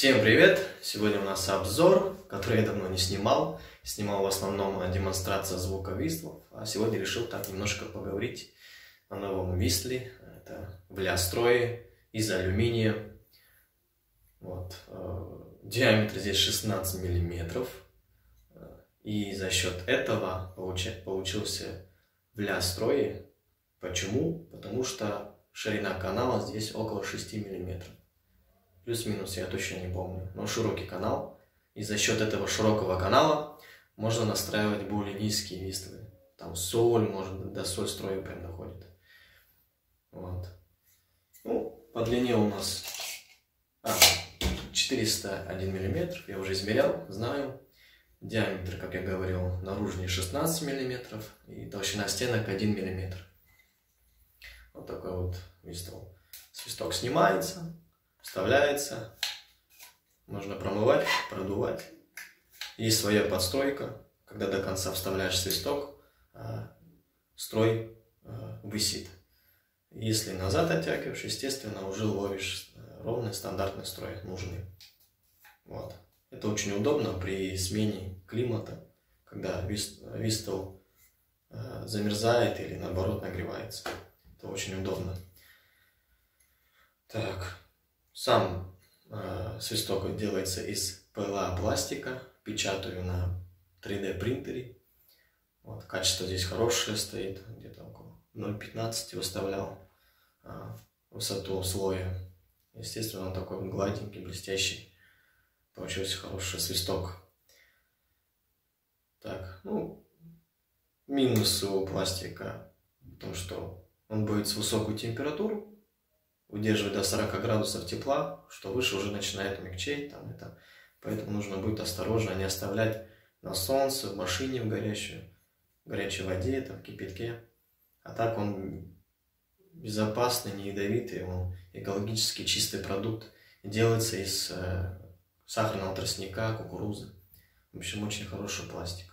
Всем привет! Сегодня у нас обзор, который я давно не снимал. Снимал в основном демонстрация звука Вистлов, а сегодня решил так немножко поговорить о новом Вистле. Это в лястрое из алюминия. Вот. Э, диаметр здесь 16 миллиметров. И за счет этого получился в лястрое. Почему? Потому что ширина канала здесь около 6 миллиметров плюс-минус, я точно не помню, но широкий канал. И за счет этого широкого канала можно настраивать более низкие вистлы. Там соль, может быть, до соль строя прям доходит. Вот. Ну, по длине у нас а, 401 миллиметр, я уже измерял, знаю. Диаметр, как я говорил, наружный 16 миллиметров и толщина стенок 1 миллиметр. Вот такой вот вистол. Свисток снимается, вставляется. Можно промывать, продувать. Есть своя подстройка. Когда до конца вставляешь свисток, а, строй а, висит. Если назад оттягиваешь, естественно, уже ловишь э, ровный стандартный строй, нужный. Вот. Это очень удобно при смене климата, когда вистел э, замерзает или наоборот нагревается. Это очень удобно. Так, сам э, свисток делается из ПЛА пластика, печатаю на 3D принтере. Вот, качество здесь хорошее стоит, где-то около 0,15 выставлял э, высоту слоя. Естественно, он такой гладенький, блестящий. Получился хороший свисток. Так, ну, минус у пластика в том, что он будет с высокой температурой удерживать до 40 градусов тепла, что выше уже начинает мягчеть. Там, это. Поэтому нужно будет осторожно, не оставлять на солнце, в машине в горячую, в горячей воде, там, в кипятке. А так он безопасный, не ядовитый, он экологически чистый продукт. Делается из э, сахарного тростника, кукурузы. В общем, очень хороший пластик.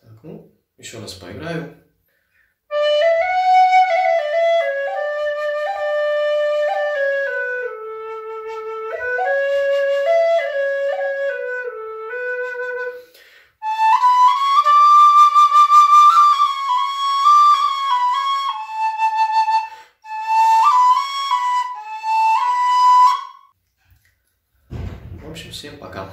Так, ну, еще раз поиграю. Всем пока.